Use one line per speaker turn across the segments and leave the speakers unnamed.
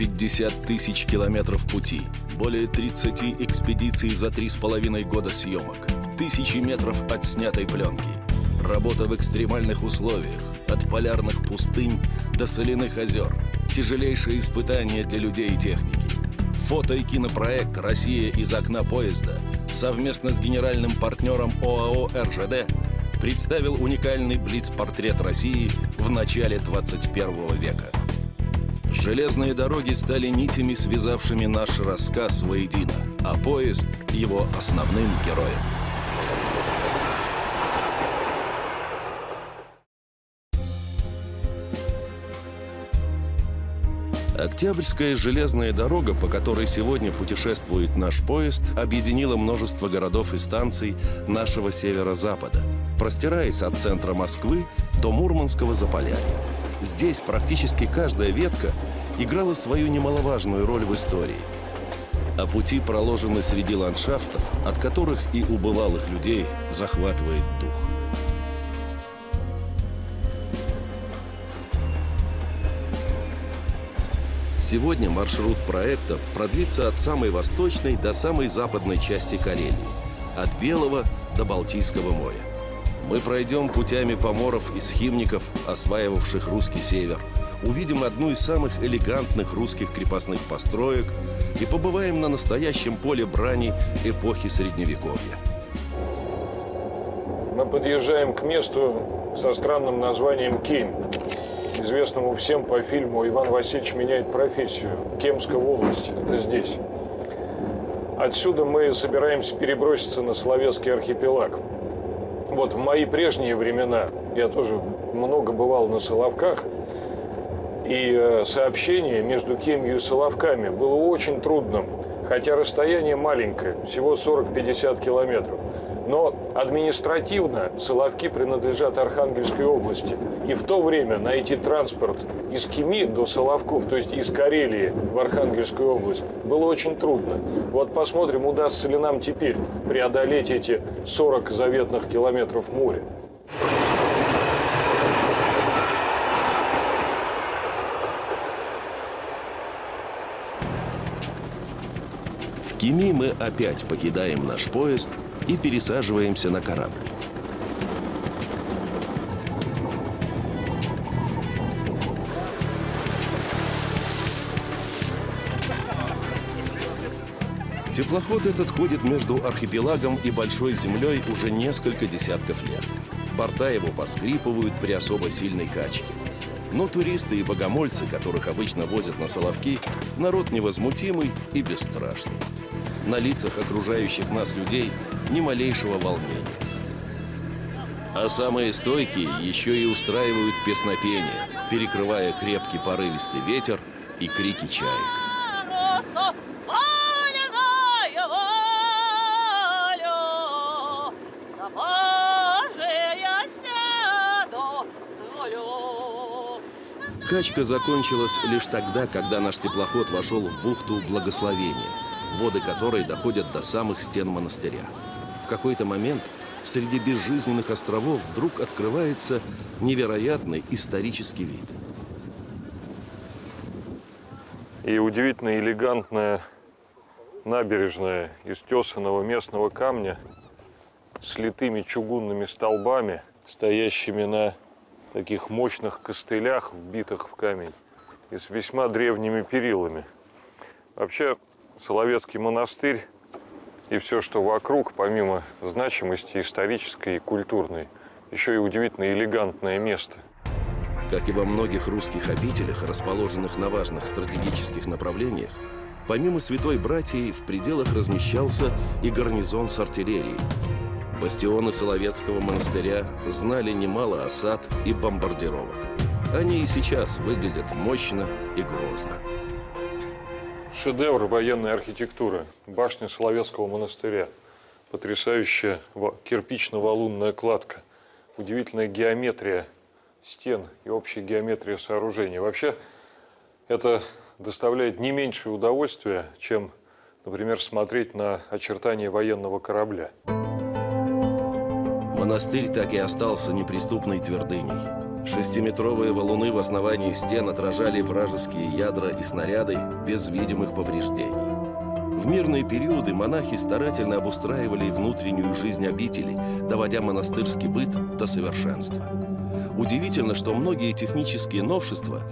150 тысяч километров пути, более 30 экспедиций за три с половиной года съемок, тысячи метров отснятой пленки, работа в экстремальных условиях, от полярных пустынь до соляных озер, тяжелейшие испытания для людей и техники. Фото и кинопроект «Россия из окна поезда» совместно с генеральным партнером ОАО «РЖД» представил уникальный блиц-портрет России в начале 21 века. Железные дороги стали нитями, связавшими наш рассказ воедино, а поезд – его основным героем. Октябрьская железная дорога, по которой сегодня путешествует наш поезд, объединила множество городов и станций нашего северо-запада, простираясь от центра Москвы до Мурманского Заполярья. Здесь практически каждая ветка играла свою немаловажную роль в истории. А пути проложены среди ландшафтов, от которых и у бывалых людей захватывает дух. Сегодня маршрут проекта продлится от самой восточной до самой западной части Карелии, от Белого до Балтийского моря. Мы пройдем путями поморов и схимников, осваивавших русский север, увидим одну из самых элегантных русских крепостных построек и побываем на настоящем поле брани эпохи Средневековья.
Мы подъезжаем к месту со странным названием Кемь, известному всем по фильму «Иван Васильевич меняет профессию». Кемская область – это здесь. Отсюда мы собираемся переброситься на Словецкий архипелаг. Вот в мои прежние времена, я тоже много бывал на Соловках, и э, сообщение между Кемью и Соловками было очень трудным, хотя расстояние маленькое, всего 40-50 километров. Но административно Соловки принадлежат Архангельской области. И в то время найти транспорт из Кеми до Соловков, то есть из Карелии в Архангельскую область, было очень трудно. Вот посмотрим, удастся ли нам теперь преодолеть эти 40 заветных километров моря.
В Кеми мы опять покидаем наш поезд и пересаживаемся на корабль. Теплоход этот ходит между архипелагом и Большой землей уже несколько десятков лет. Борта его поскрипывают при особо сильной качке. Но туристы и богомольцы, которых обычно возят на Соловки, народ невозмутимый и бесстрашный. На лицах окружающих нас людей ни малейшего волнения. А самые стойкие еще и устраивают песнопение, перекрывая крепкий порывистый ветер и крики чаек. Качка закончилась лишь тогда, когда наш теплоход вошел в бухту Благословения, воды которой доходят до самых стен монастыря. Какой-то момент среди безжизненных островов вдруг открывается невероятный исторический вид.
И удивительно элегантная набережная из тесаного местного камня с литыми чугунными столбами, стоящими на таких мощных костылях, вбитых в камень, и с весьма древними перилами. Вообще, Соловецкий монастырь и все, что вокруг, помимо значимости исторической и культурной, еще и удивительно элегантное место.
Как и во многих русских обителях, расположенных на важных стратегических направлениях, помимо Святой Братьей в пределах размещался и гарнизон с артиллерией – Бастионы Соловецкого монастыря знали немало осад и бомбардировок. Они и сейчас выглядят мощно и грозно.
Шедевр военной архитектуры. Башня Соловецкого монастыря. Потрясающая кирпично-валунная кладка. Удивительная геометрия стен и общая геометрия сооружения. Вообще, это доставляет не меньшее удовольствие, чем, например, смотреть на очертания военного корабля.
Монастырь так и остался неприступной твердыней. Шестиметровые валуны в основании стен отражали вражеские ядра и снаряды без видимых повреждений. В мирные периоды монахи старательно обустраивали внутреннюю жизнь обителей, доводя монастырский быт до совершенства. Удивительно, что многие технические новшества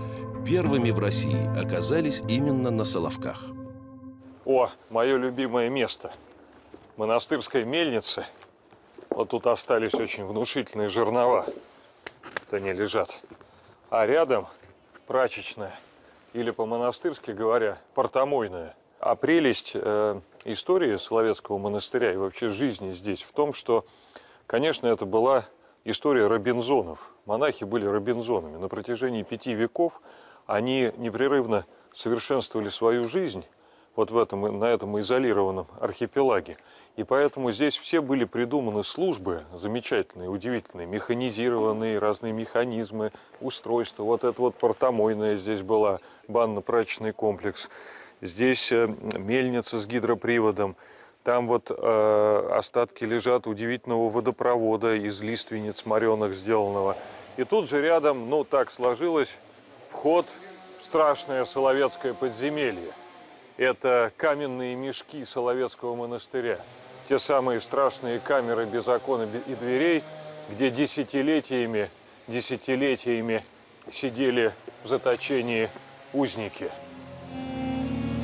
первыми в России оказались именно на Соловках.
О, мое любимое место. Монастырская мельница. Вот тут остались очень внушительные жернова. Вот они лежат. А рядом прачечная, или по-монастырски говоря, портомойная. А прелесть э, истории Соловецкого монастыря и вообще жизни здесь в том, что, конечно, это была история Робинзонов. Монахи были Робинзонами. На протяжении пяти веков они непрерывно совершенствовали свою жизнь вот в этом, на этом изолированном архипелаге. И поэтому здесь все были придуманы службы замечательные, удивительные, механизированные, разные механизмы, устройства. Вот это вот портомойная здесь была, банно-прачечный комплекс. Здесь э, мельница с гидроприводом. Там вот э, остатки лежат удивительного водопровода из лиственниц мореных сделанного. И тут же рядом, ну так сложилось, вход в страшное Соловецкое подземелье. Это каменные мешки Соловецкого монастыря. Те самые страшные камеры без окон и дверей, где десятилетиями, десятилетиями сидели в заточении узники.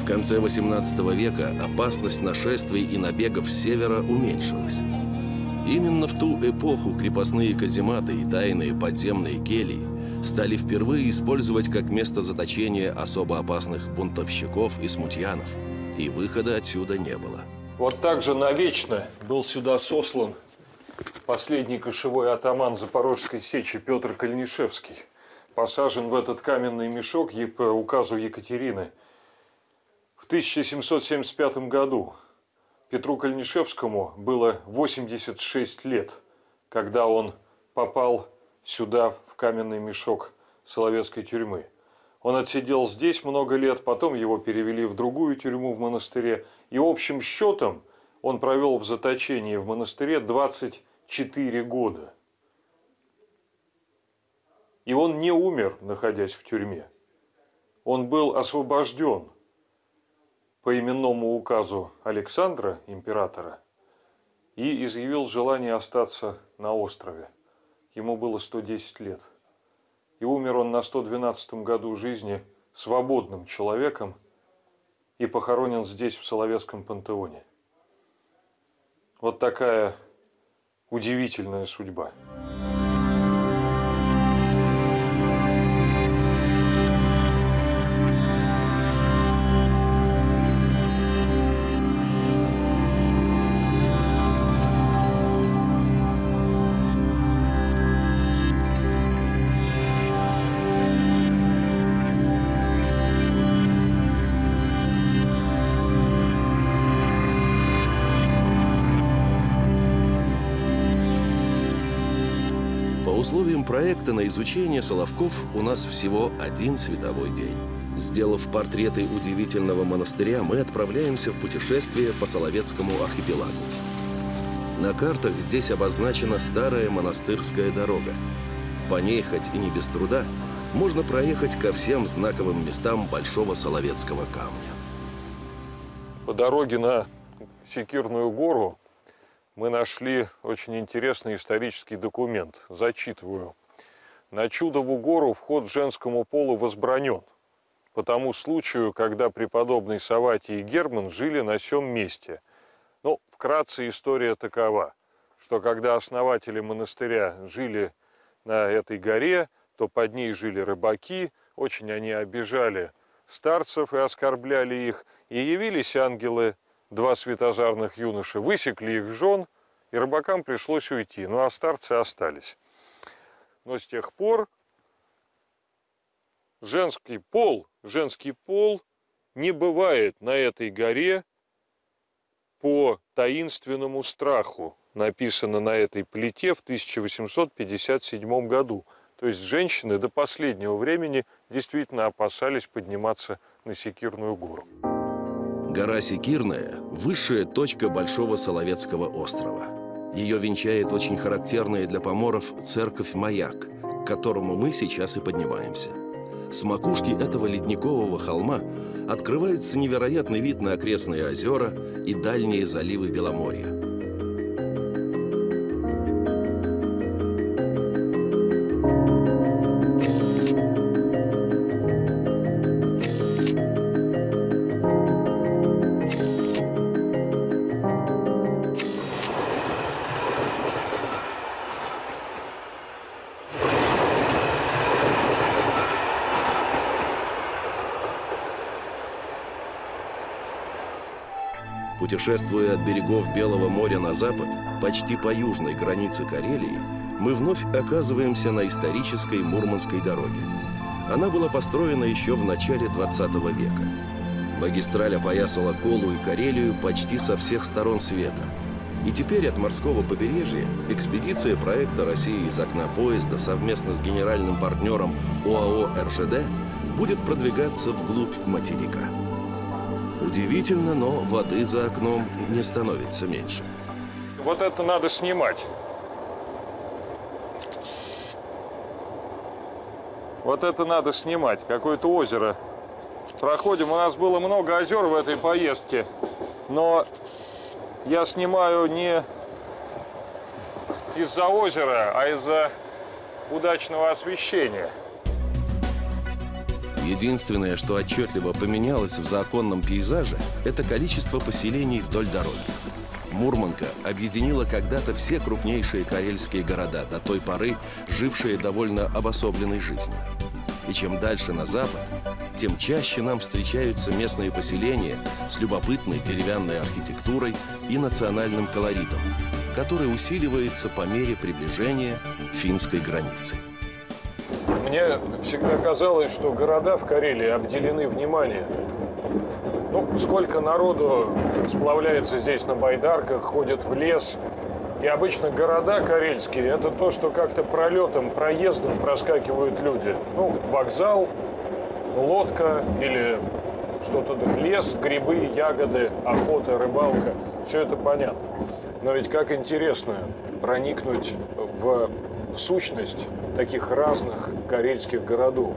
В конце XVIII века опасность нашествий и набегов с севера уменьшилась. Именно в ту эпоху крепостные казематы и тайные подземные келии стали впервые использовать как место заточения особо опасных бунтовщиков и смутьянов, и выхода отсюда не было.
Вот так же навечно был сюда сослан последний кошевой атаман Запорожской сечи Петр Кальнишевский, посажен в этот каменный мешок по указу Екатерины – в 1775 году. Петру Кальнишевскому было 86 лет, когда он попал сюда, в каменный мешок Соловецкой тюрьмы. Он отсидел здесь много лет, потом его перевели в другую тюрьму в монастыре. И общим счетом он провел в заточении в монастыре 24 года. И он не умер, находясь в тюрьме. Он был освобожден по именному указу Александра, императора, и изъявил желание остаться на острове. Ему было 110 лет. И умер он на 112 году жизни свободным человеком и похоронен здесь, в Соловецком пантеоне. Вот такая удивительная судьба.
Проекта на изучение Соловков у нас всего один световой день. Сделав портреты удивительного монастыря, мы отправляемся в путешествие по Соловецкому архипелагу. На картах здесь обозначена старая монастырская дорога. По ней, хоть и не без труда, можно проехать ко всем знаковым местам Большого Соловецкого камня.
По дороге на Секирную гору мы нашли очень интересный исторический документ. Зачитываю. На Чудову гору вход женскому полу возбранен. По тому случаю, когда преподобный Саватий и Герман жили на сём месте. Ну, вкратце история такова, что когда основатели монастыря жили на этой горе, то под ней жили рыбаки, очень они обижали старцев и оскорбляли их, и явились ангелы два светожарных юноши, высекли их жен, и рыбакам пришлось уйти, ну а старцы остались. Но с тех пор женский пол, женский пол не бывает на этой горе по таинственному страху, написано на этой плите в 1857 году. То есть женщины до последнего времени действительно опасались подниматься на Секирную гору.
Гора Секирная – высшая точка Большого Соловецкого острова. Ее венчает очень характерная для поморов церковь-маяк, к которому мы сейчас и поднимаемся. С макушки этого ледникового холма открывается невероятный вид на окрестные озера и дальние заливы Беломорья. Путешествуя от берегов Белого моря на запад, почти по южной границе Карелии, мы вновь оказываемся на исторической Мурманской дороге. Она была построена еще в начале 20 века. Магистраль опоясала Колу и Карелию почти со всех сторон света. И теперь от морского побережья экспедиция проекта «Россия из окна поезда» совместно с генеральным партнером ОАО «РЖД» будет продвигаться вглубь материка. Удивительно, но воды за окном не становится меньше.
Вот это надо снимать. Вот это надо снимать. Какое-то озеро. Проходим. У нас было много озер в этой поездке. Но я снимаю не из-за озера, а из-за удачного освещения.
Единственное, что отчетливо поменялось в законном пейзаже, это количество поселений вдоль дороги. Мурманка объединила когда-то все крупнейшие карельские города, до той поры жившие довольно обособленной жизнью. И чем дальше на запад, тем чаще нам встречаются местные поселения с любопытной деревянной архитектурой и национальным колоритом, который усиливается по мере приближения финской границы.
Мне всегда казалось, что города в Карелии обделены вниманием. Ну, сколько народу сплавляется здесь на байдарках, ходит в лес. И обычно города карельские – это то, что как-то пролетом, проездом проскакивают люди. Ну, вокзал, лодка или что-то, лес, грибы, ягоды, охота, рыбалка. Все это понятно. Но ведь как интересно проникнуть в сущность таких разных карельских городов.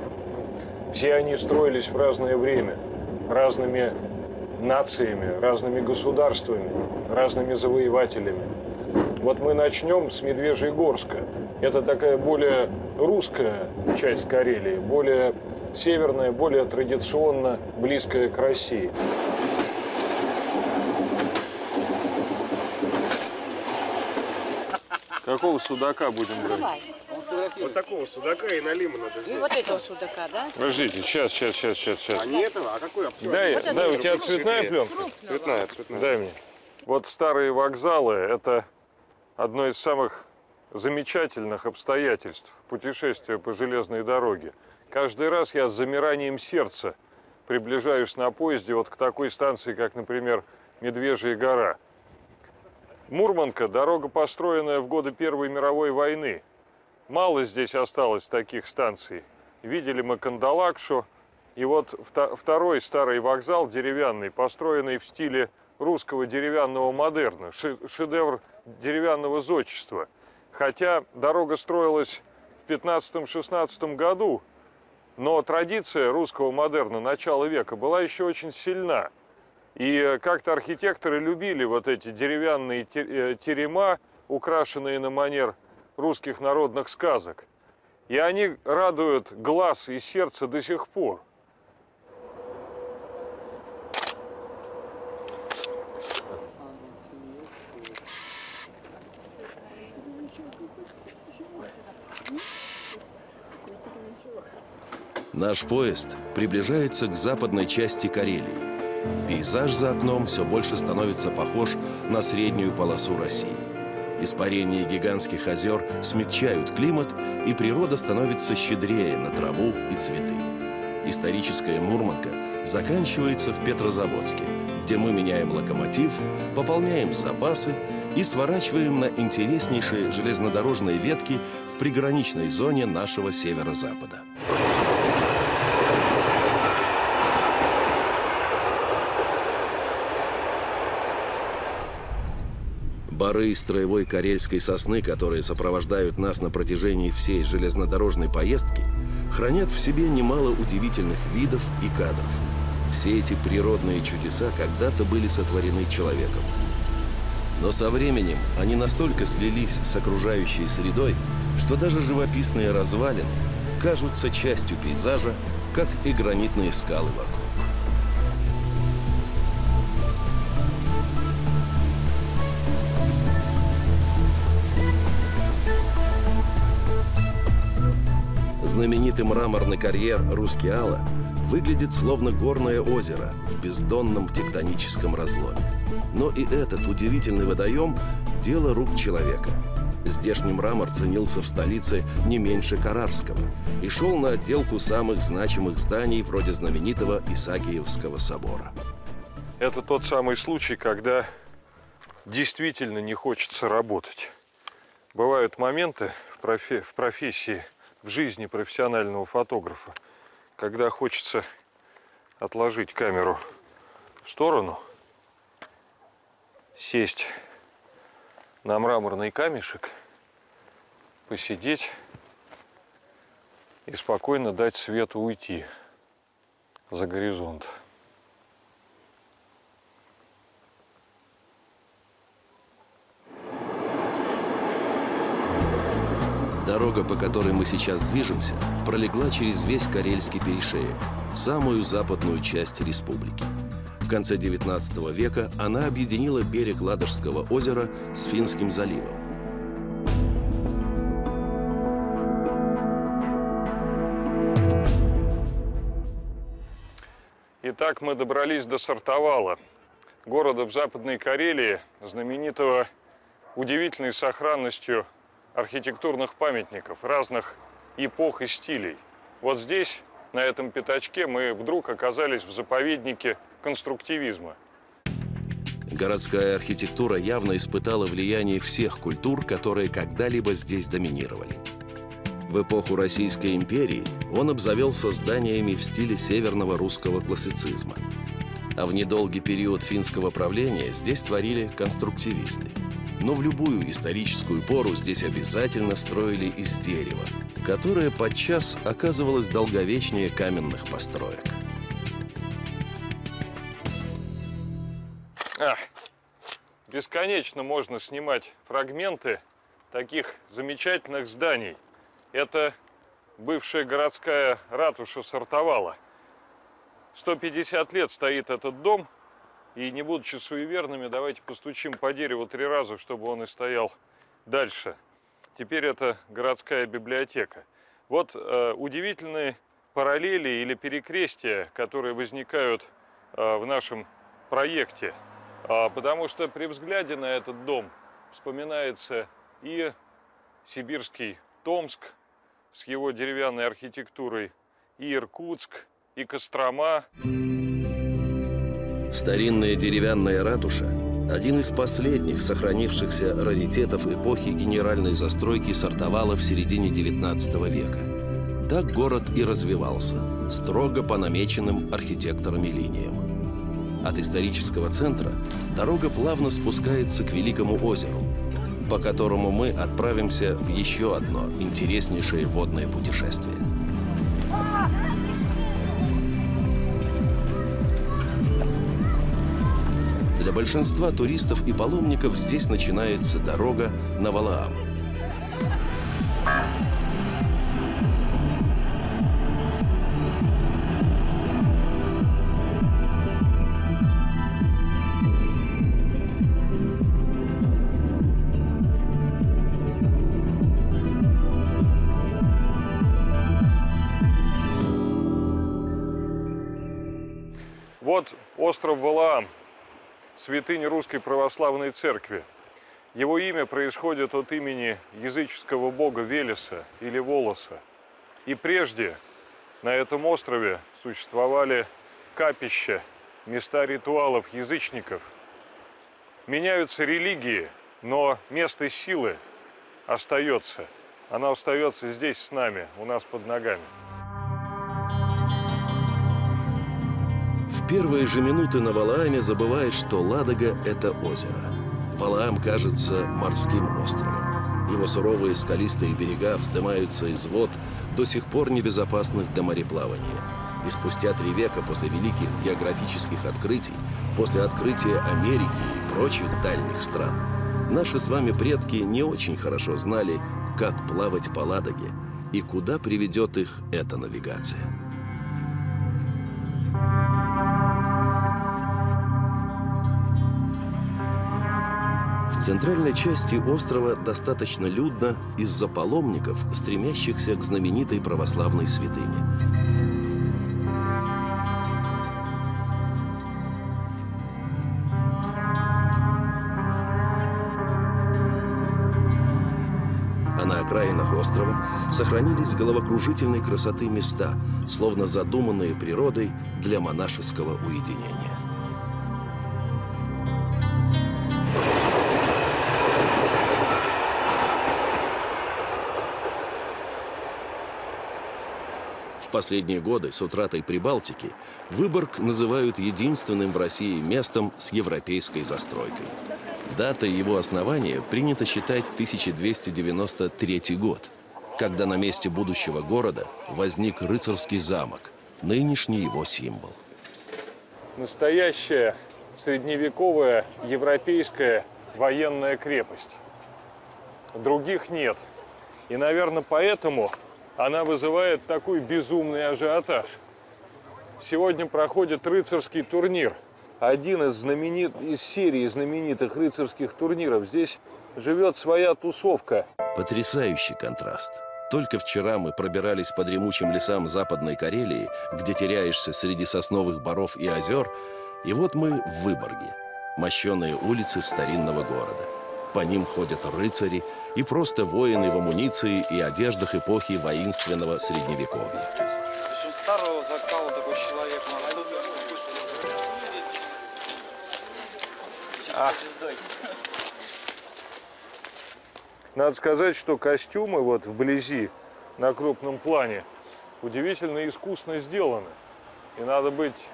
Все они строились в разное время, разными нациями, разными государствами, разными завоевателями. Вот мы начнем с Медвежьегорска. Это такая более русская часть Карелии, более северная, более традиционно близкая к России. Какого судака будем брать?
Вот такого судака и налима надо взять.
И вот этого судака, да?
Подождите, сейчас, сейчас, сейчас, сейчас, сейчас.
А не этого, а какой?
Дай, вот дай, у тебя цветная пленка?
Цветная, цветная.
Дай мне. Вот старые вокзалы – это одно из самых замечательных обстоятельств путешествия по железной дороге. Каждый раз я с замиранием сердца приближаюсь на поезде вот к такой станции, как, например, Медвежья гора – Мурманка – дорога, построенная в годы Первой мировой войны. Мало здесь осталось таких станций. Видели мы Кандалакшу. И вот второй старый вокзал деревянный, построенный в стиле русского деревянного модерна, шедевр деревянного зодчества. Хотя дорога строилась в 15-16 году, но традиция русского модерна начала века была еще очень сильна. И как-то архитекторы любили вот эти деревянные э, терема, украшенные на манер русских народных сказок. И они радуют глаз и сердце до сих пор.
Наш поезд приближается к западной части Карелии. Пейзаж за окном все больше становится похож на среднюю полосу России. Испарения гигантских озер смягчают климат, и природа становится щедрее на траву и цветы. Историческая Мурманка заканчивается в Петрозаводске, где мы меняем локомотив, пополняем запасы и сворачиваем на интереснейшие железнодорожные ветки в приграничной зоне нашего северо-запада. Бары из строевой карельской сосны, которые сопровождают нас на протяжении всей железнодорожной поездки, хранят в себе немало удивительных видов и кадров. Все эти природные чудеса когда-то были сотворены человеком. Но со временем они настолько слились с окружающей средой, что даже живописные развалины кажутся частью пейзажа, как и гранитные скалы вокруг. Знаменитый мраморный карьер Рускеала выглядит словно горное озеро в бездонном тектоническом разломе. Но и этот удивительный водоем – дело рук человека. Здешний мрамор ценился в столице не меньше Карарского и шел на отделку самых значимых зданий вроде знаменитого Исаакиевского собора.
Это тот самый случай, когда действительно не хочется работать. Бывают моменты в, профи в профессии, в жизни профессионального фотографа, когда хочется отложить камеру в сторону, сесть на мраморный камешек, посидеть и спокойно дать свету уйти за горизонт.
Дорога, по которой мы сейчас движемся, пролегла через весь Карельский перешеек, самую западную часть республики. В конце XIX века она объединила берег Ладожского озера с Финским заливом.
Итак, мы добрались до Сартовала, города в Западной Карелии, знаменитого удивительной сохранностью архитектурных памятников разных эпох и стилей. Вот здесь, на этом пятачке, мы вдруг оказались в заповеднике конструктивизма.
Городская архитектура явно испытала влияние всех культур, которые когда-либо здесь доминировали. В эпоху Российской империи он обзавелся зданиями в стиле северного русского классицизма. А в недолгий период финского правления здесь творили конструктивисты – но в любую историческую пору здесь обязательно строили из дерева, которое подчас оказывалось долговечнее каменных построек.
А, бесконечно можно снимать фрагменты таких замечательных зданий. Это бывшая городская ратуша Сартовала. 150 лет стоит этот дом – и не будучи суеверными, давайте постучим по дереву три раза, чтобы он и стоял дальше. Теперь это городская библиотека. Вот э, удивительные параллели или перекрестия, которые возникают э, в нашем проекте. А, потому что при взгляде на этот дом вспоминается и сибирский Томск с его деревянной архитектурой, и Иркутск, и Кострома.
Старинная деревянная ратуша – один из последних сохранившихся раритетов эпохи генеральной застройки сортовала в середине XIX века. Так город и развивался, строго по намеченным архитекторами линиям. От исторического центра дорога плавно спускается к Великому озеру, по которому мы отправимся в еще одно интереснейшее водное путешествие – Для большинства туристов и паломников здесь начинается дорога на Валаам.
Вот остров Валаам святыни Русской Православной Церкви. Его имя происходит от имени языческого бога Велеса или Волоса. И прежде на этом острове существовали капища, места ритуалов язычников. Меняются религии, но место силы остается. Она остается здесь с нами, у нас под ногами.
Первые же минуты на Валааме забываешь, что Ладога – это озеро. Валаам кажется морским островом. Его суровые скалистые берега вздымаются из вод, до сих пор небезопасных для мореплавания. И спустя три века после великих географических открытий, после открытия Америки и прочих дальних стран, наши с вами предки не очень хорошо знали, как плавать по Ладоге и куда приведет их эта навигация. Центральной части острова достаточно людно из-за паломников, стремящихся к знаменитой православной святыне. А на окраинах острова сохранились головокружительной красоты места, словно задуманные природой для монашеского уединения. В последние годы с утратой Прибалтики Выборг называют единственным в России местом с европейской застройкой. Датой его основания принято считать 1293 год, когда на месте будущего города возник рыцарский замок, нынешний его символ.
Настоящая средневековая европейская военная крепость. Других нет. И, наверное, поэтому она вызывает такой безумный ажиотаж. Сегодня проходит рыцарский турнир. Один из, знаменит... из серии знаменитых рыцарских турниров. Здесь живет своя тусовка.
Потрясающий контраст. Только вчера мы пробирались по дремучим лесам Западной Карелии, где теряешься среди сосновых боров и озер, и вот мы в Выборге, мощеные улицы старинного города. По ним ходят рыцари и просто воины в амуниции и одеждах эпохи воинственного средневековья.
старого закала такой человек.
А. Надо сказать, что костюмы вот вблизи, на крупном плане, удивительно искусно сделаны. И надо быть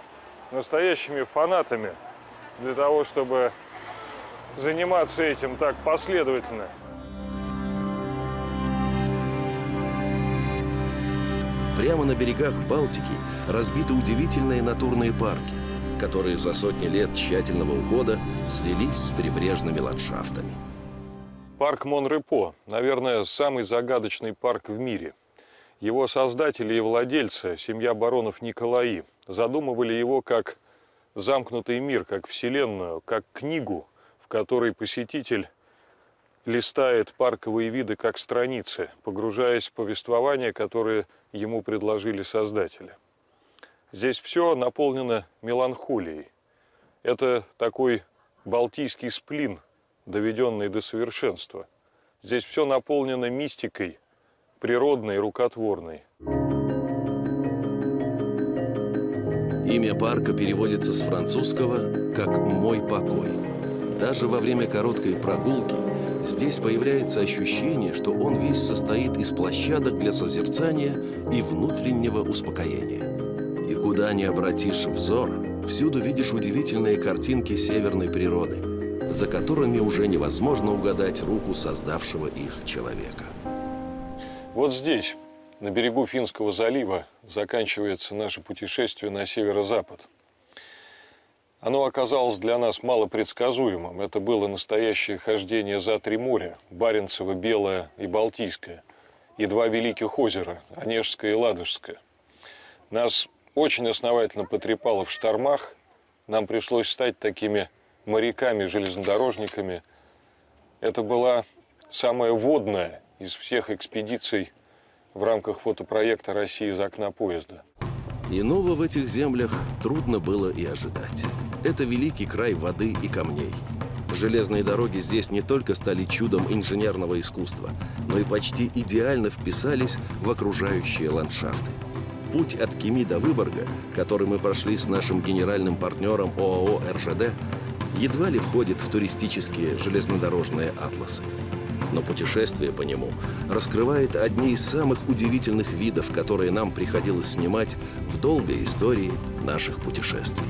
настоящими фанатами для того, чтобы заниматься этим так последовательно.
Прямо на берегах Балтики разбиты удивительные натурные парки, которые за сотни лет тщательного ухода слились с прибрежными ландшафтами.
Парк Монрепо, наверное, самый загадочный парк в мире. Его создатели и владельцы, семья баронов Николаи, задумывали его как замкнутый мир, как вселенную, как книгу, которой посетитель листает парковые виды как страницы, погружаясь в повествование, которое ему предложили создатели. Здесь все наполнено меланхолией. Это такой балтийский сплин, доведенный до совершенства. Здесь все наполнено мистикой, природной, рукотворной.
Имя парка переводится с французского как «мой покой». Даже во время короткой прогулки здесь появляется ощущение, что он весь состоит из площадок для созерцания и внутреннего успокоения. И куда ни обратишь взор, всюду видишь удивительные картинки северной природы, за которыми уже невозможно угадать руку создавшего их человека.
Вот здесь, на берегу Финского залива, заканчивается наше путешествие на северо-запад – оно оказалось для нас малопредсказуемым. Это было настоящее хождение за три моря – Баренцево, Белое и Балтийское, и два великих озера – Онежское и Ладожское. Нас очень основательно потрепало в штормах. Нам пришлось стать такими моряками-железнодорожниками. Это была самая водная из всех экспедиций в рамках фотопроекта «Россия из окна поезда».
Иного в этих землях трудно было и ожидать. Это великий край воды и камней. Железные дороги здесь не только стали чудом инженерного искусства, но и почти идеально вписались в окружающие ландшафты. Путь от Кеми до Выборга, который мы прошли с нашим генеральным партнером ОАО «РЖД», едва ли входит в туристические железнодорожные атласы. Но путешествие по нему раскрывает одни из самых удивительных видов, которые нам приходилось снимать в долгой истории наших путешествий.